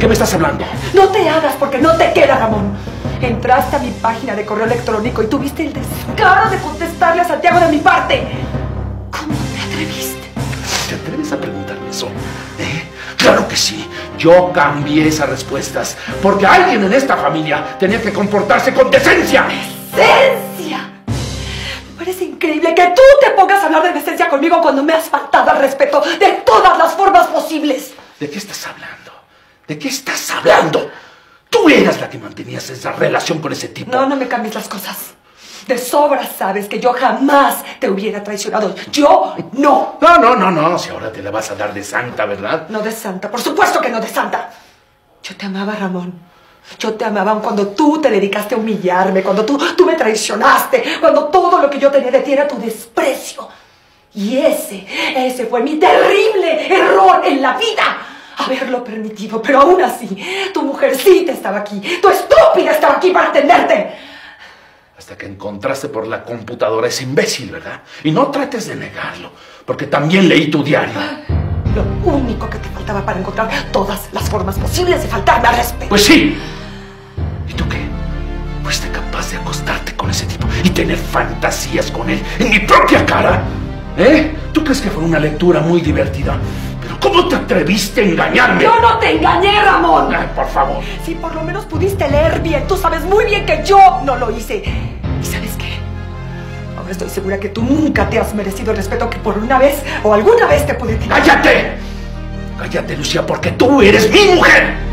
qué me estás hablando? No te hagas porque no te queda, Ramón. Entraste a mi página de correo electrónico y tuviste el descaro de contestarle a Santiago de mi parte. ¿Cómo te atreviste? ¿Te atreves a preguntarme eso? ¿Eh? Claro que sí. Yo cambié esas respuestas porque alguien en esta familia tenía que comportarse con decencia. ¡Decencia! Me parece increíble que tú te pongas a hablar de decencia conmigo cuando me has faltado al respeto de todas las formas posibles. ¿De qué estás hablando? ¿De qué estás hablando? Tú eras la que mantenías esa relación con ese tipo. No, no me cambies las cosas. De sobra sabes que yo jamás te hubiera traicionado. Yo no. No, no, no, no. Si ahora te la vas a dar de santa, ¿verdad? No de santa, por supuesto que no de santa. Yo te amaba, Ramón. Yo te amaba aun cuando tú te dedicaste a humillarme, cuando tú, tú me traicionaste, cuando todo lo que yo tenía de ti era tu desprecio. Y ese, ese fue mi terrible error en la vida. Haberlo permitido, pero aún así, tu mujercita estaba aquí, tu estúpida estaba aquí para atenderte. Hasta que encontraste por la computadora ese imbécil, ¿verdad? Y no trates de negarlo, porque también leí tu diario. Lo único que te faltaba para encontrar todas las formas posibles de faltarme al respeto. Pues sí. ¿Y tú qué? ¿Fuiste capaz de acostarte con ese tipo y tener fantasías con él en mi propia cara? ¿Eh? ¿Tú crees que fue una lectura muy divertida? ¿Cómo te atreviste a engañarme? Yo no te engañé, Ramón. Ay, por favor. Si por lo menos pudiste leer bien, tú sabes muy bien que yo no lo hice. ¿Y sabes qué? Ahora estoy segura que tú nunca te has merecido el respeto que por una vez o alguna vez te pude tener. ¡Cállate! Cállate, Lucía, porque tú eres mi mujer.